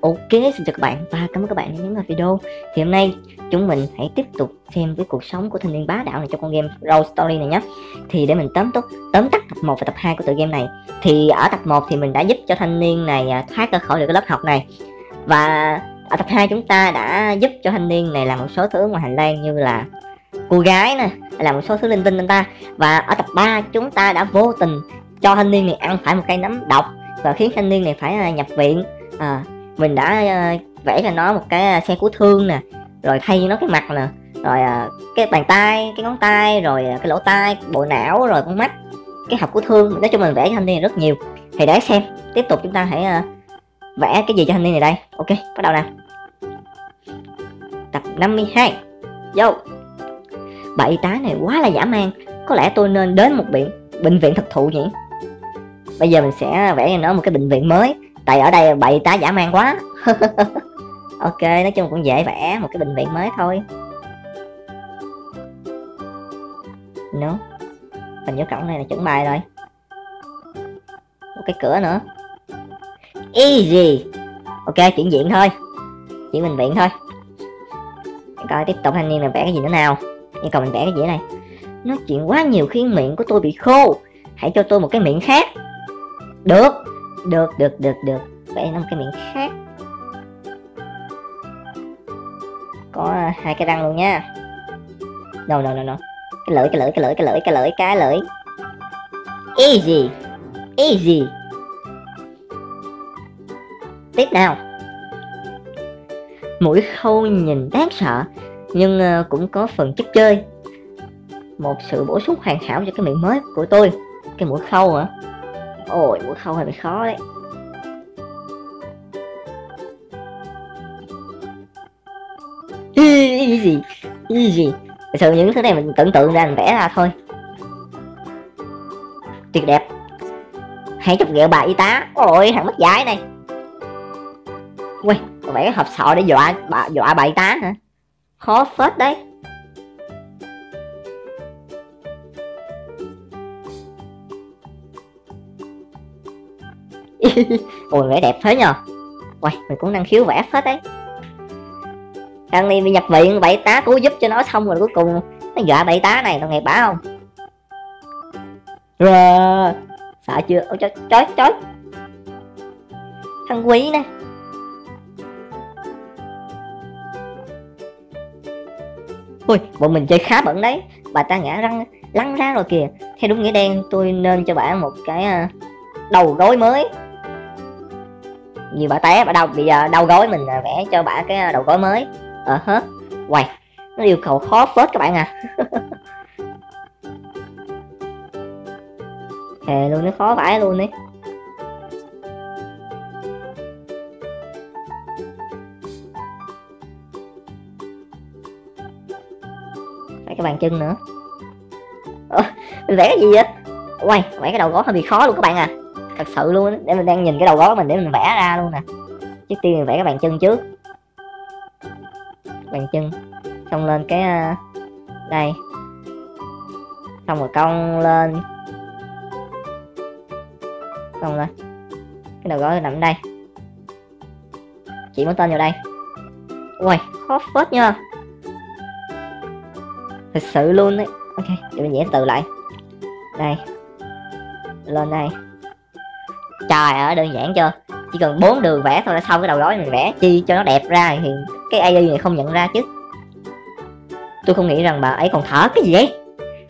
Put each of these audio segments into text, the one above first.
Ok, xin chào các bạn và cảm ơn các bạn đã nhấn vào video. Thì hôm nay chúng mình hãy tiếp tục xem cái cuộc sống của thanh niên bá đạo này trong con game Road Story này nhé. Thì để mình tóm tắt, tóm tắt tập 1 và tập 2 của tựa game này Thì ở tập 1 thì mình đã giúp cho thanh niên này à, thoát ra khỏi được cái lớp học này. Và ở tập 2 chúng ta đã giúp cho thanh niên này làm một số thứ ngoài hành lang như là cô gái nè làm một số thứ linh tinh anh ta. Và ở tập 3 chúng ta đã vô tình cho thanh niên này ăn phải một cây nấm độc và khiến thanh niên này phải à, nhập viện. À, mình đã uh, vẽ cho nó một cái ờ, xe cứu thương nè rồi thay cho nó cái mặt nè rồi uh, cái bàn tay cái ngón tay rồi uh, cái lỗ tai bộ não rồi con mắt cái học cứu thương. Nói chung mình vẽ cho thanh niên rất nhiều. Thì để xem tiếp tục chúng ta hãy uh, vẽ cái gì cho thanh niên này đây. Ok bắt đầu nào. tập 52 vô. Bà y tá này quá là dã man có lẽ tôi nên đến một bệnh bệnh viện thực thụ nhỉ? Bây giờ mình sẽ vẽ cho nó một cái bệnh viện mới tại ở đây bậy tá giả man quá. Ok, nói chung cũng dễ vẽ, một cái bệnh viện mới thôi. Nữa. Hình vô cổng này là chuẩn bài rồi. Một cái cửa nữa. Easy. Ok, chuyển diện thôi. Chuyển bệnh viện thôi. Coi, tiếp tục thanh niên này vẽ cái gì nữa nào. Nhưng còn mình vẽ cái gì này nói chuyện quá nhiều khiến miệng của tôi bị khô. Hãy cho tôi một cái miệng khác. Được được được được được. Vậy nó cái miệng khác. Có à, hai cái răng luôn nha. No no no no. Cái lưỡi cái lưỡi cái lưỡi cái lưỡi cái lưỡi cái lưỡi. Easy. Easy. Tiếp nào. Mũi khâu nhìn đáng sợ, nhưng ờ, cũng có phần chất chơi. Một sự bổ sung hoàn hảo cho cái miệng mới của tôi. Cái mũi khâu hả? Ôi mũi khâu hơi bị khó đấy. Easy easy thật sự những thứ này mình tưởng tượng ra mình vẽ ra thôi. Tuyệt đẹp. Hai chục ghẹo bà y tá. Ôi, thằng mất giải này. Ui vẽ cái hộp sọ để dọa bà dọa bà y tá hả? Khó phết đấy. ôi vẽ đẹp thế nhờ. Ui mình cũng năng khiếu vẽ hết đấy. Thằng này bị nhập viện bảy tá cứu giúp cho nó xong rồi cuối cùng nó dọa bảy tá này tao nghe bả không? Rồi sợ chưa? Ôi, trời trời trời. Thằng quý nè. Ui bọn mình chơi khá bẩn đấy. Bà ta ngã răng, lăn ra rồi kìa. Theo đúng nghĩa đen, tôi nên cho bạn một cái à, đầu gối mới nhiều bà té bà đau bây giờ đau gối mình vẽ cho bà cái à, đầu gối mới. Ờ hết quay nó yêu cầu khó phết các bạn à. Thề luôn nó khó vãi luôn đấy. Phải cái bàn chân nữa. Ủa, mình vẽ cái gì vậy? Quay vẽ cái đầu gối hơi bị khó luôn các bạn à thật sự luôn để mình đang nhìn cái đầu gối mình để mình vẽ ra luôn nè. Trước tiên mình vẽ cái bàn chân trước. Bàn chân, xong lên cái à, đây. Xong rồi cong lên. Cong lên. Cái đầu gối nằm đây. Chỉ mũi tên vào đây. Ui, khó phết nha. Thật sự luôn đấy ok, để mình vẽ từ lại. Đây. Lên đây trời ơi, đơn giản chưa? Chỉ cần bốn đường vẽ thôi là xong cái đầu gối mình vẽ, chi cho nó đẹp ra thì cái AI này không nhận ra chứ. Tôi không nghĩ rằng bà ấy còn thở cái gì vậy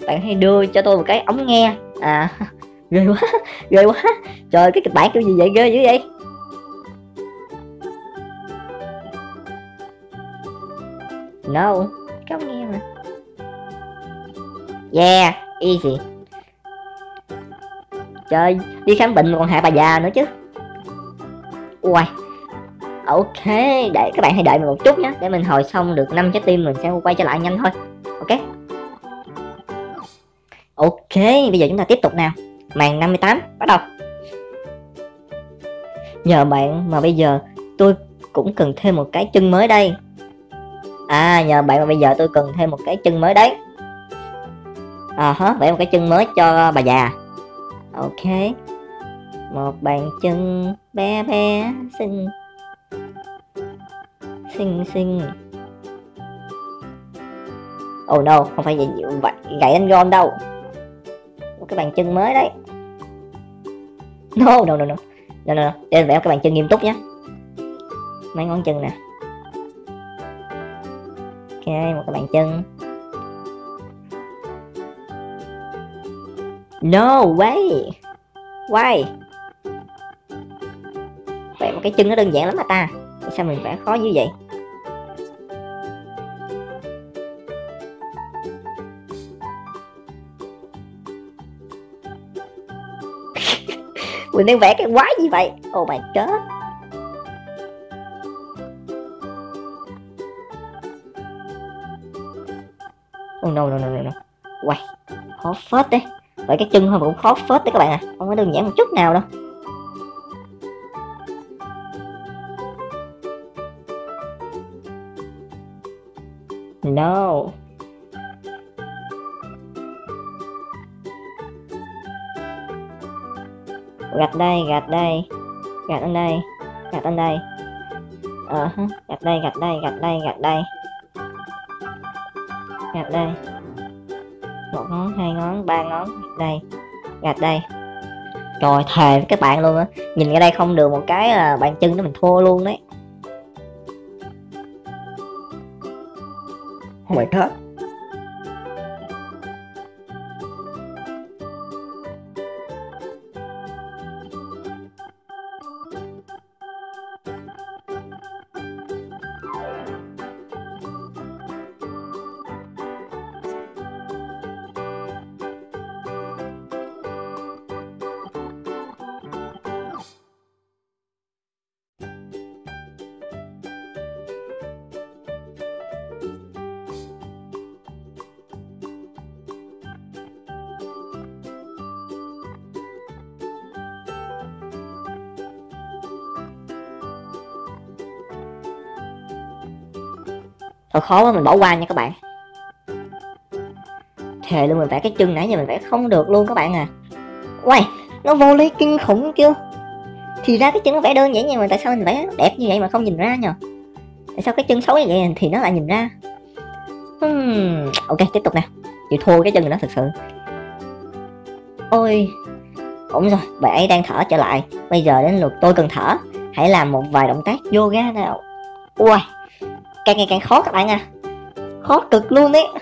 bạn hãy đưa cho tôi một cái ống nghe. À ghê quá ghê quá. Trời, cái kịch bản kiểu gì vậy? Ghê dữ vậy? No, cái ống nghe mà. Yeah, easy trời, đi khám bệnh còn hại bà già nữa chứ. Ui ok, để các bạn hãy đợi mình một chút nhé, để mình hồi xong được năm trái tim mình sẽ quay trở lại nhanh thôi, ok? Ok, bây giờ chúng ta tiếp tục nào. Màn 58 bắt đầu. Nhờ bạn mà bây giờ tôi cũng cần thêm một cái chân mới đây. À nhờ bạn mà bây giờ tôi cần thêm một cái chân mới đấy. À hả vẽ một cái chân mới cho bà già ok. Một bàn chân bé bé xinh. Xinh xinh. Oh no không phải vậy vậy gãy anh gom đâu. Một cái bàn chân mới đấy. No no no no. No no, no. để vẽ cái bàn chân nghiêm túc nhé mấy ngón chân nè. Ok một cái bàn chân. No way. Why? Vẽ một cái chân nó đơn giản lắm mà ta. Sao mình vẽ khó như vậy? Mình đang vẽ cái quái gì vậy? Oh my god. Oh no no no no no. Wow khó phết đấy vậy cái chân thôi mà cũng khó phết đấy các bạn à. Không có đơn giản một chút nào đâu. No. Gạch đây gạch đây. Gạch lên đây gạch lên đây. Ờ uh, gạch đây gạch đây gạch đây gạch đây. Gạch đây một ngón, hai ngón, ba ngón. Đây, gạch đây. Rồi thề với các bạn luôn á. Nhìn ở đây không được một cái là bàn chân đó mình thua luôn đấy. Oh my god Thôi khó quá mình bỏ qua nha các bạn. Thề luôn mình vẽ cái chân nãy giờ mình vẽ không được luôn các bạn à. Uầy Nó vô lý kinh khủng chưa? Thì ra cái chân nó vẽ đơn giản nhưng mà tại sao mình vẽ đẹp như vậy mà không nhìn ra nhờ? Tại sao cái chân xấu như vậy thì nó lại nhìn ra? Hmm. Ok tiếp tục nè. Chịu thua cái chân này nó thật sự. Ôi Ổn rồi, bạn ấy đang thở trở lại. Bây giờ đến lượt tôi cần thở. Hãy làm một vài động tác yoga nào. Uầy, càng ngày càng khó các bạn à khó cực luôn đấy.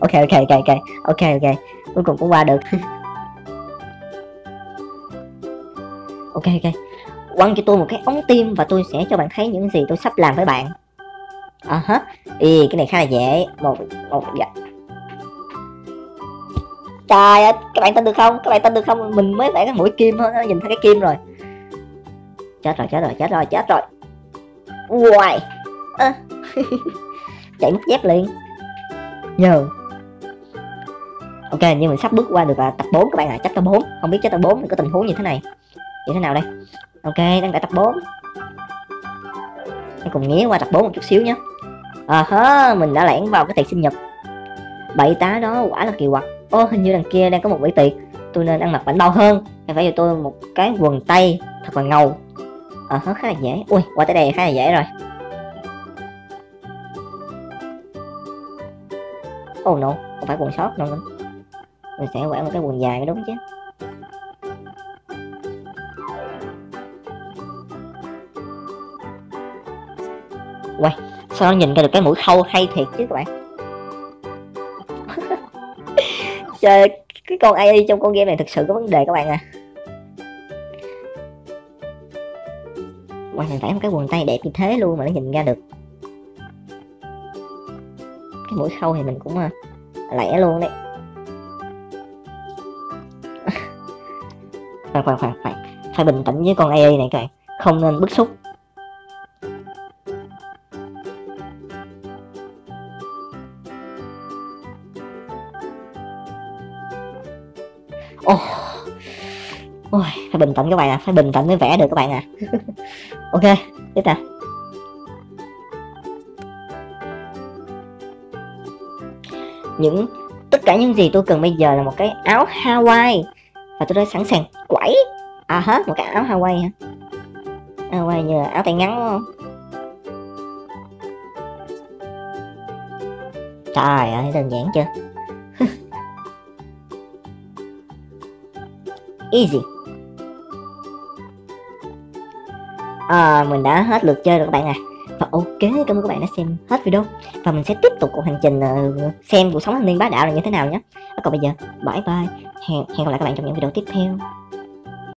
Ok ok ok ok. Ok ok. Cuối cùng cũng qua được. Ok ok. Quăng cho tôi một cái ống tim và tôi sẽ cho bạn thấy những gì tôi sắp làm với bạn. À uh hả -huh. cái này khá là dễ. Một một dạ trời ơi, các bạn tin được không? Các bạn tin được không? Mình mới vẽ cái mũi kim thôi, nó nhìn thấy cái kim rồi. Chết rồi chết rồi chết rồi chết rồi. Hoài à. chạy mất dép liền. Nhờ. Ok, nhưng mình sắp bước qua được là tập 4 các bạn ạ à. chapter 4 không biết chapter 4 có tình huống như thế này. Như thế nào đây? Ok, đang tại tập 4 hãy cùng nghía qua tập 4 một chút xíu nhé. Ờ à hớ mình đã lẻn vào cái tiệc sinh nhật. Bậy tá đó, quả là kỳ quặc ô hình như đằng kia đang có một bữa tiệc. Tôi nên ăn mặc bảnh bao hơn. Hay phải cho tôi một cái quần tây thật là ngầu. Ờ à, khá là dễ. Ui qua tới đây khá là dễ rồi. Oh no không phải quần short đâu nữa mình sẽ quẹo một cái quần dài mới đúng chứ. Quay sao nó nhìn ra được cái mũi khâu hay thiệt chứ các bạn? Chơi cái con AI trong con game này thực sự có vấn đề các bạn à. Wow, mình phải một cái quần tay đẹp như thế luôn mà nó nhìn ra được. Cái mũi khâu thì mình cũng à, lẻ luôn đấy. Khoan khoan khoan khoan. Phải bình tĩnh với con AI này các bạn. Không nên bức xúc. Phải bình tĩnh các bạn à, phải bình tĩnh mới vẽ được các bạn à. Ok, tiếp nào. Những tất cả những gì tôi cần bây giờ là một cái áo Hawaii. Và tôi đã sẵn sàng quẩy. À hết một cái áo Hawaii hả? Hawaii như là áo tay ngắn đúng không? Trời ơi đơn giản chưa? Easy à, mình đã hết lượt chơi rồi các bạn à. Và ok cảm ơn các bạn đã xem hết video. Và mình sẽ tiếp tục cuộc hành trình uh, xem cuộc sống thanh niên bá đạo là như thế nào nhé. Còn bây giờ bye bye. Hẹn hẹn gặp lại các bạn trong những video tiếp theo.